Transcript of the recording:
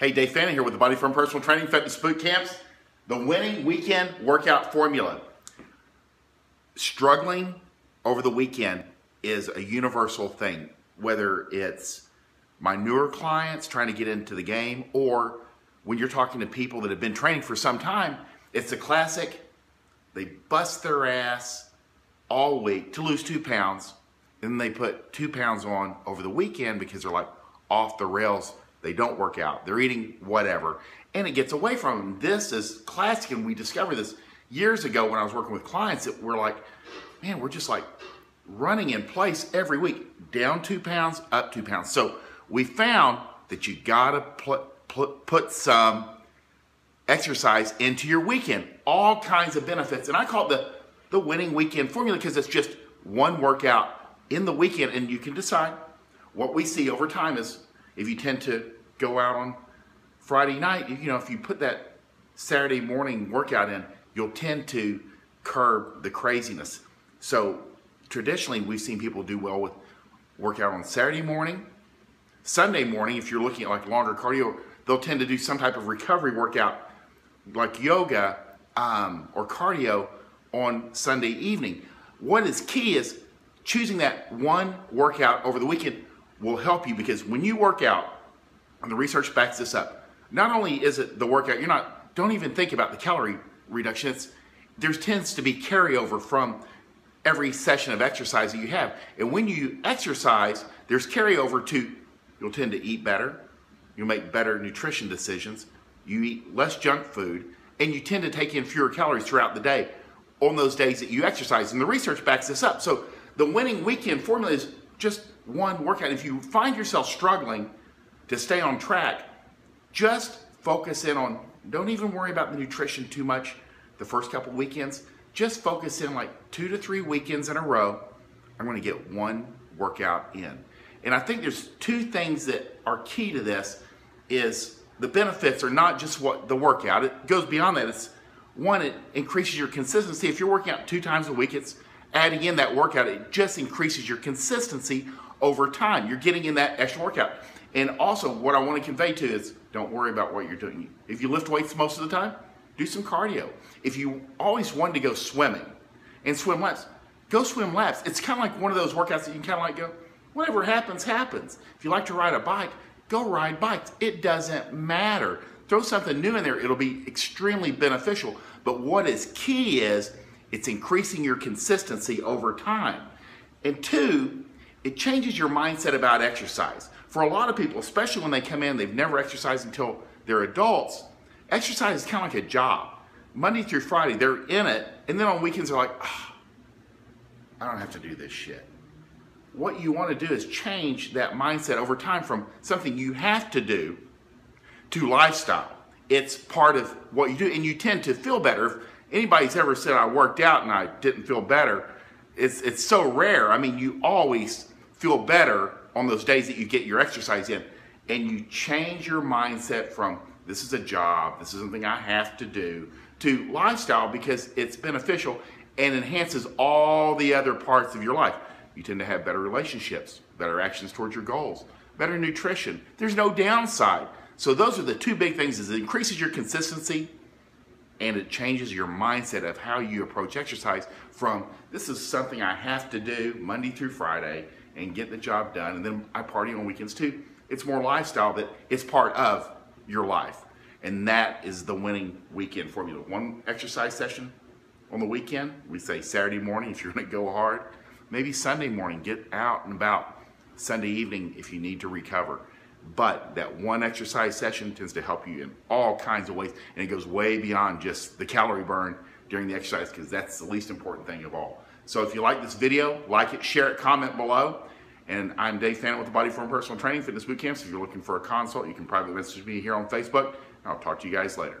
Hey, Dave Fannin here with the Body Firm Personal Training Fitness Boot Camps. The winning weekend workout formula. Struggling over the weekend is a universal thing, whether it's my newer clients trying to get into the game or when you're talking to people that have been training for some time, it's a classic. They bust their ass all week to lose two pounds, and then they put two pounds on over the weekend because they're like off the rails. They don't work out. They're eating whatever, and it gets away from them. This is classic, and we discovered this years ago when I was working with clients that were like, man, we're just like running in place every week, down two pounds, up two pounds. So we found that you gotta put, some exercise into your weekend. All kinds of benefits. And I call it the, the winning weekend formula because it's just one workout in the weekend and you can decide. What we see over time is if you tend to go out on Friday night, you know, if you put that Saturday morning workout in, you'll tend to curb the craziness. So traditionally, we've seen people do well with workout on Saturday morning. Sunday morning, if you're looking at like longer cardio, they'll tend to do some type of recovery workout like yoga um, or cardio on Sunday evening. What is key is choosing that one workout over the weekend will help you because when you work out, and the research backs this up, not only is it the workout, you're not, don't even think about the calorie reduction. It's, there tends to be carryover from every session of exercise that you have. And when you exercise, there's carryover to, you'll tend to eat better, you'll make better nutrition decisions, you eat less junk food, and you tend to take in fewer calories throughout the day on those days that you exercise. And the research backs this up. So the winning weekend formula is just one workout. If you find yourself struggling to stay on track, just focus in on, don't even worry about the nutrition too much the first couple weekends. Just focus in like two to three weekends in a row. I'm going to get one workout in. And I think there's two things that are key to this is the benefits are not just what the workout. It goes beyond that. It's one, it increases your consistency. If you're working out two times a week, it's adding in that workout. It just increases your consistency over time. You're getting in that extra workout. And also, what I want to convey to is don't worry about what you're doing. If you lift weights most of the time, do some cardio. If you always wanted to go swimming and swim laps, go swim laps. It's kind of like one of those workouts that you can kind of like go, whatever happens, happens. If you like to ride a bike, go ride bikes. It doesn't matter. Throw something new in there, it'll be extremely beneficial. But what is key is it's increasing your consistency over time. And two, it changes your mindset about exercise. For a lot of people, especially when they come in, they've never exercised until they're adults, exercise is kind of like a job. Monday through Friday, they're in it, and then on weekends, they're like, oh, I don't have to do this shit. What you want to do is change that mindset over time from something you have to do to lifestyle. It's part of what you do, and you tend to feel better. If anybody's ever said I worked out and I didn't feel better, it's it's so rare. I mean, you always feel better on those days that you get your exercise in, and you change your mindset from this is a job, this is something I have to do, to lifestyle because it's beneficial and enhances all the other parts of your life. You tend to have better relationships, better actions towards your goals, better nutrition. There's no downside. So those are the two big things is it increases your consistency and it changes your mindset of how you approach exercise from this is something I have to do Monday through Friday and get the job done and then I party on weekends too. It's more lifestyle that it's part of your life. And that is the winning weekend formula. One exercise session on the weekend, we say Saturday morning if you're going to go hard, maybe Sunday morning, get out and about. Sunday evening if you need to recover. But that one exercise session tends to help you in all kinds of ways, and it goes way beyond just the calorie burn during the exercise because that's the least important thing of all. So if you like this video, like it, share it, comment below. And I'm Dave Fannin with the Body Firm Personal Training Fitness Boot Camps. If you're looking for a consult, you can privately message me here on Facebook. I'll talk to you guys later.